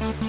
Bye.